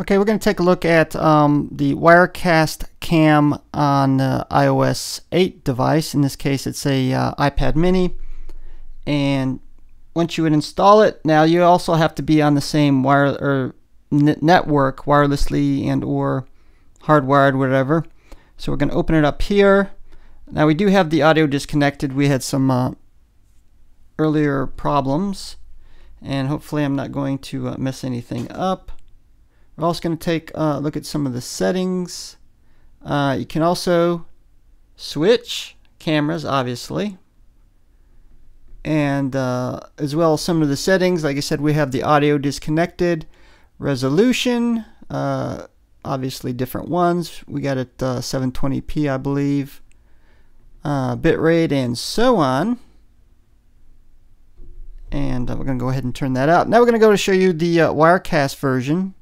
Okay, we're going to take a look at um, the Wirecast cam on the iOS 8 device. In this case, it's a uh, iPad mini. And once you would install it, now you also have to be on the same wire or network wirelessly and or hardwired, whatever. So we're going to open it up here. Now we do have the audio disconnected. We had some uh, earlier problems and hopefully I'm not going to uh, mess anything up. We're also going to take a look at some of the settings. Uh, you can also switch cameras, obviously. And uh, as well as some of the settings, like I said, we have the audio disconnected, resolution, uh, obviously different ones. We got it 720p, uh, believe, uh, bitrate, and so on. And we're going to go ahead and turn that out. Now we're going to go to show you the Wirecast version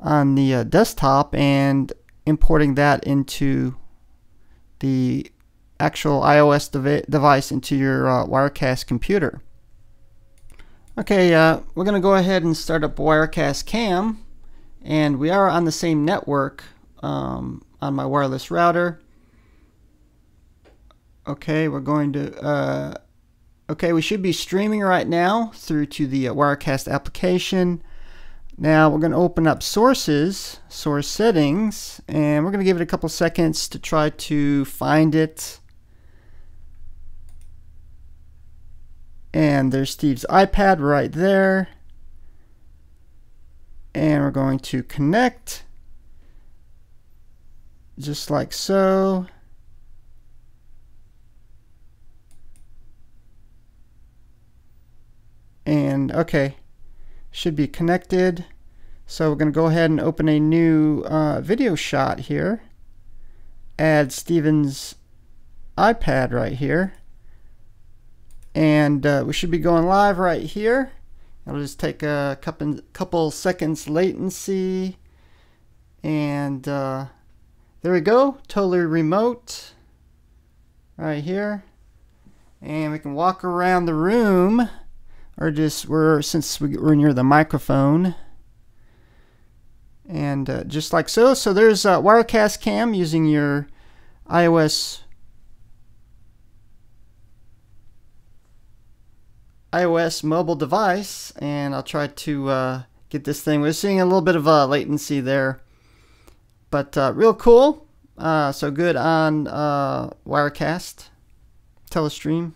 on the uh, desktop and importing that into the actual iOS dev device into your uh, Wirecast computer. Okay, uh, we're going to go ahead and start up Wirecast Cam and we are on the same network um, on my wireless router. Okay, we're going to, uh, okay, we should be streaming right now through to the uh, Wirecast application. Now we're going to open up sources, source settings, and we're going to give it a couple seconds to try to find it. And there's Steve's iPad right there. And we're going to connect just like so. And okay should be connected. So we're going to go ahead and open a new uh, video shot here. Add Steven's iPad right here. And uh, we should be going live right here. It'll just take a couple, couple seconds latency. And uh, there we go. Totally remote. Right here. And we can walk around the room or just we're since we're near the microphone. And uh, just like so so there's a wirecast cam using your iOS iOS mobile device and I'll try to uh, get this thing. We're seeing a little bit of a latency there but uh, real cool. Uh, so good on uh, Wirecast Telestream